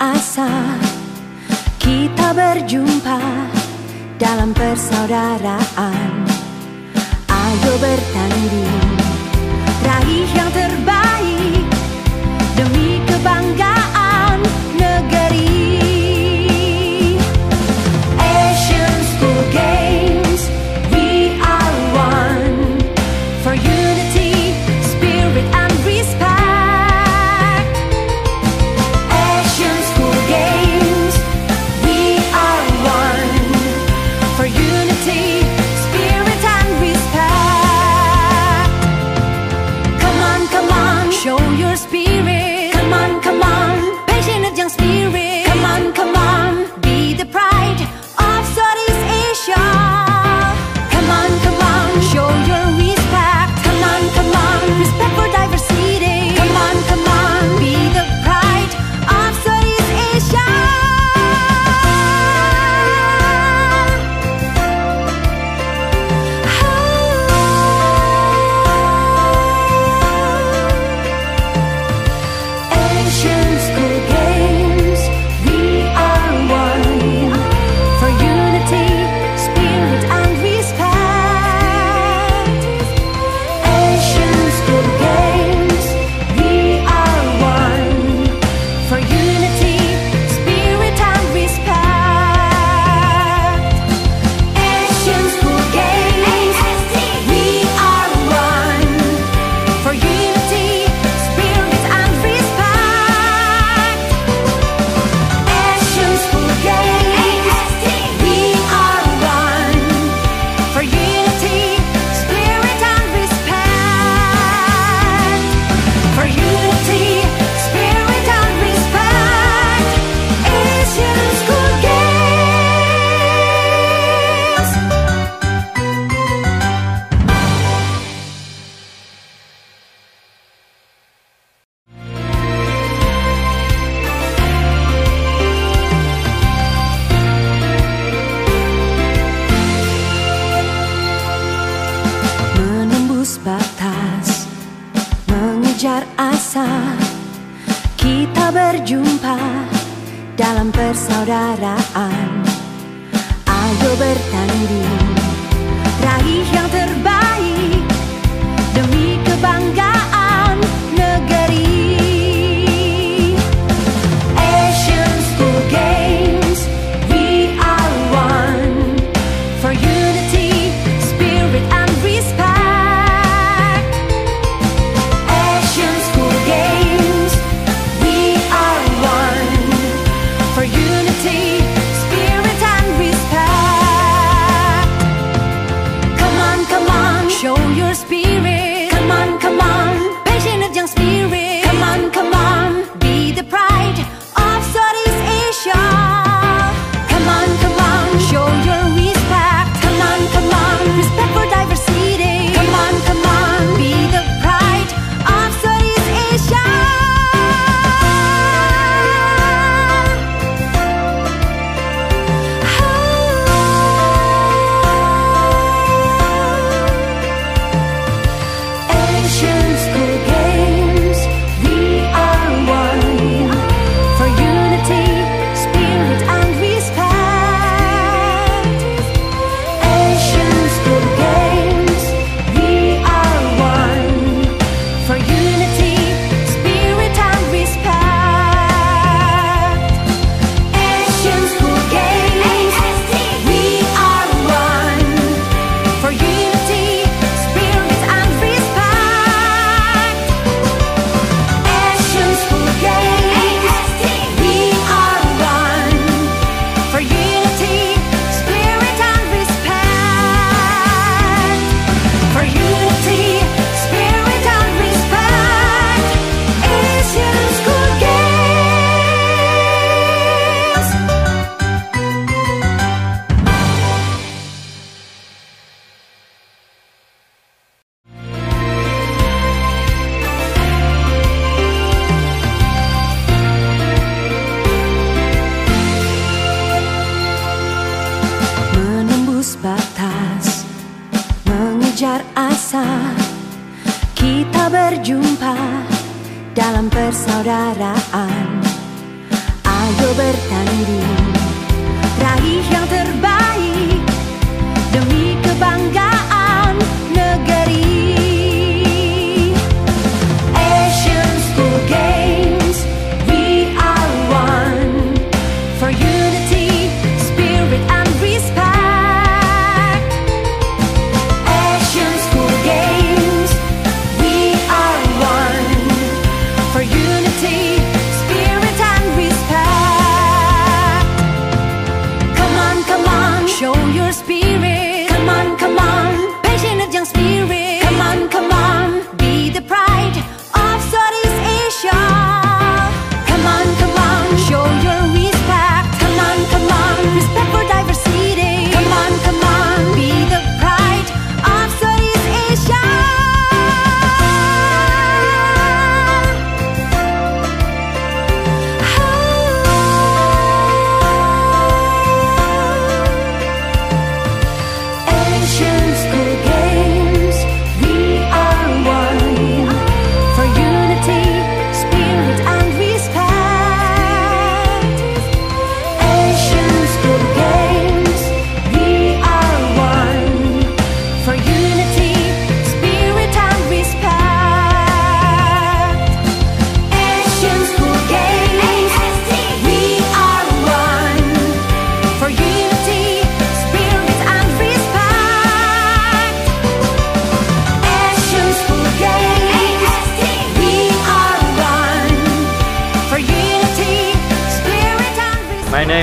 asa Kita berjumpa dalam persaudaraan. Ayo bertanding Raih yang terbaik. dalam persaudaraan. Ayo bertanding Raih yang terbaik. mengejar asa. Kita berjumpa dalam persaudaraan. Ayo bertanding Raih yang terbaik.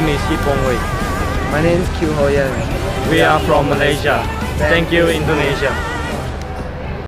Name is Ipong Wei. My name is Q Ho Yan. We are from Malaysia. Thank you, Indonesia.